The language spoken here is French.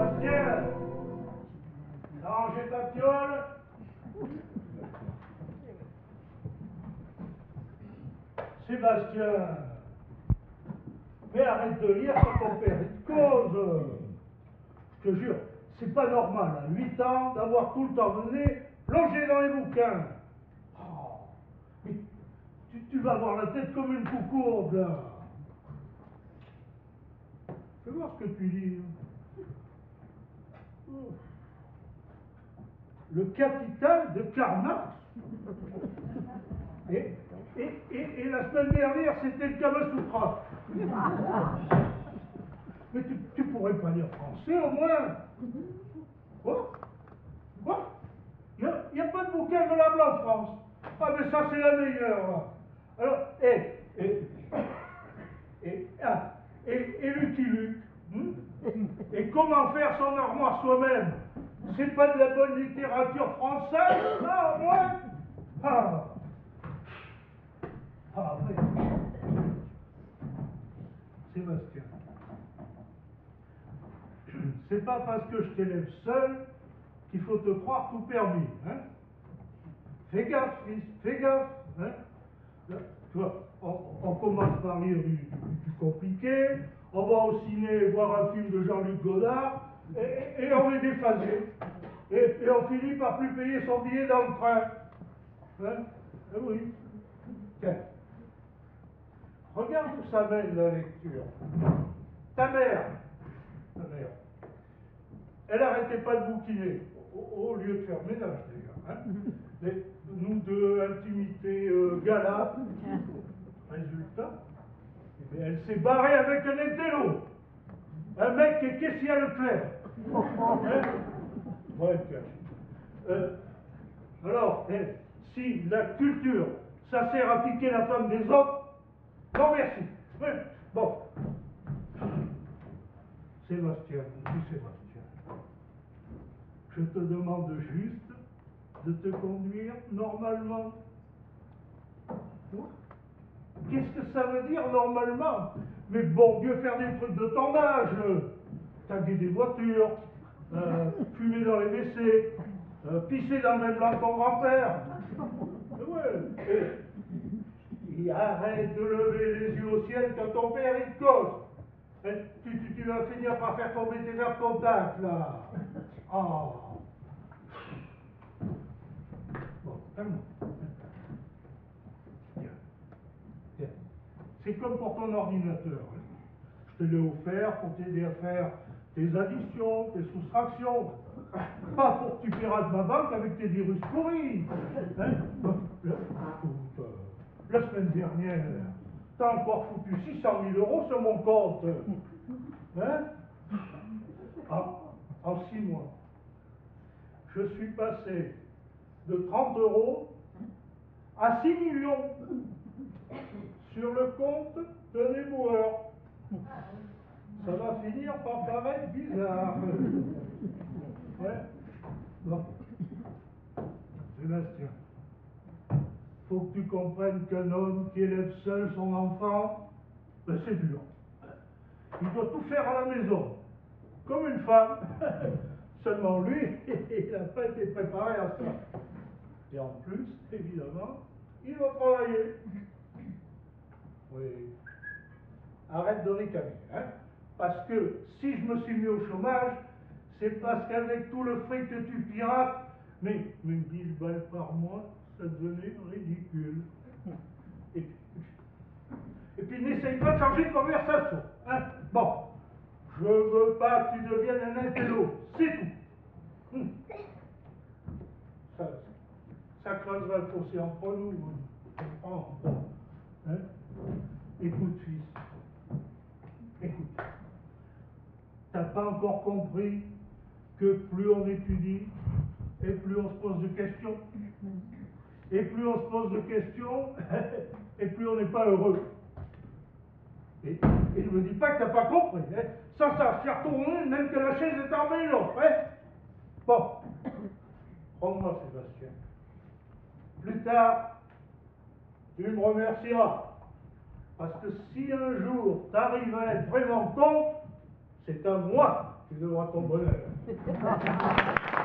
Sébastien T'as rangé ta piole Sébastien Mais arrête de lire ton père, il te cause Je te jure, c'est pas normal, à 8 ans, d'avoir tout le temps donné plongé dans les bouquins. Oh, mais tu, vas avoir la tête comme une coucourde, là. Fais voir ce que tu lis. Oh. Le capital de Karl Marx. Et, et, et, la semaine dernière, c'était le Kamasutra. Mais tu, tu pourrais pas lire français au moins Quoi Quoi Il n'y a, pas de bouquin valable en France. Ah, mais ça, c'est la meilleure. Alors, et, et, et, ah, et, et son armoire soi-même. C'est pas de la bonne littérature française, ça, au moins. Ah. Ah, mais... Sébastien, c'est pas parce que je t'élève seul qu'il faut te croire tout permis, hein. Fais gaffe, fils, fais gaffe, hein. Tu vois, on, on, commence par lire du, du, du compliqué, on va au ciné voir un film de Jean-Luc Godard, et, et, on est déphasé. Et, et, on finit par plus payer son billet dans le train. Hein? Eh oui. Tiens. Regarde où ça mène la lecture. Ta mère, ta mère, elle n'arrêtait pas de bouquiner, au, au, lieu de faire ménage d'ailleurs. Hein Les, nous deux, intimité euh, gala. Résultat, et elle s'est barrée avec un intello. Un mec qui est caissier à Leclerc. Hein ouais, euh, alors, eh, si la culture, ça sert à piquer la femme des autres, non merci. Ouais, bon. Sébastien, petit Sébastien, je te demande juste de te conduire normalement. Quoi? Qu'est-ce que ça veut dire normalement? Mais bon Dieu, faire des trucs de ton âge, taguer des voitures, euh, fumer dans les WC, euh, pisser dans le même blanc que ton grand-père. Ouais. Et, et, arrête de lever les yeux au ciel quand ton père il te cause. Tu, tu, tu, vas finir par faire tomber tes verres de contact, là. Oh. Bon, calme-toi. C'est comme pour ton ordinateur. Je te l'ai offert pour t'aider à faire tes additions, tes soustractions. Pas pour que tu pirates ma banque avec tes virus pourris. Hein la, la semaine dernière, t'as encore foutu 600 000 euros sur mon compte. Hein en, en six mois, je suis passé de 30 euros à 6 millions sur le compte de l'éboueur. Ça va finir par paraître bizarre. Ouais. Bon. Sébastien, faut que tu comprennes qu'un homme qui élève seul son enfant, ben c'est dur. Il doit tout faire à la maison, comme une femme. Seulement lui, il n'a pas été préparé à ça. Et en plus, évidemment, il va travailler. Oui. Arrête de ricaner. Hein? Parce que si je me suis mis au chômage, c'est parce qu'avec tout le fric que tu pirates, mais, mais 10 balles par mois, ça devenait ridicule. Et, puis n'essaye pas de changer de conversation. Hein? Bon, je veux pas que tu deviennes un intello, c'est tout. Hum. Ça, ça creusera le fossé entre nous. Hein? Écoute, fils, écoute. T'as pas encore compris que plus on étudie, et plus on se pose de questions. Et plus on se pose de questions, et plus on n'est pas heureux. Et, et ne me dis pas que t'as pas compris. Hein. Ça, ça fait retourner même que la chaise est en vélo. Hein. Bon, prends-moi Sébastien. Plus tard, tu me remercieras. Parce que si un jour tu vraiment con, c'est à moi que tu devras ton bonheur.